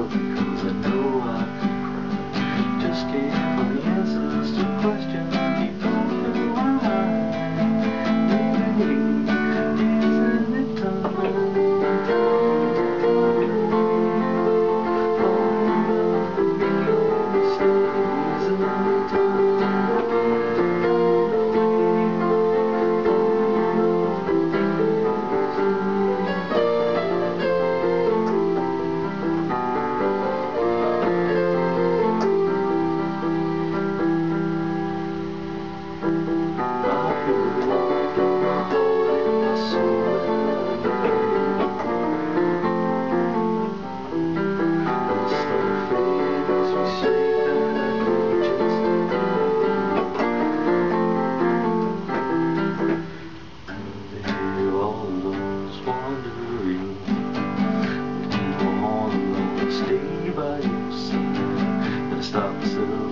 because I know I can cry. Just can't. Absolutely.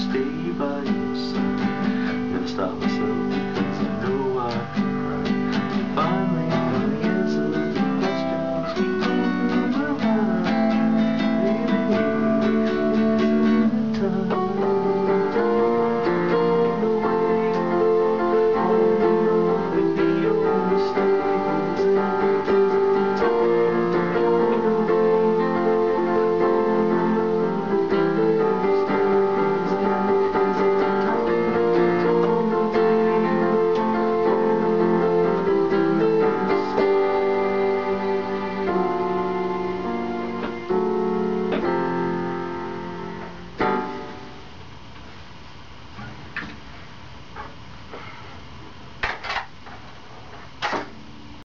stay by your side. Never stop myself.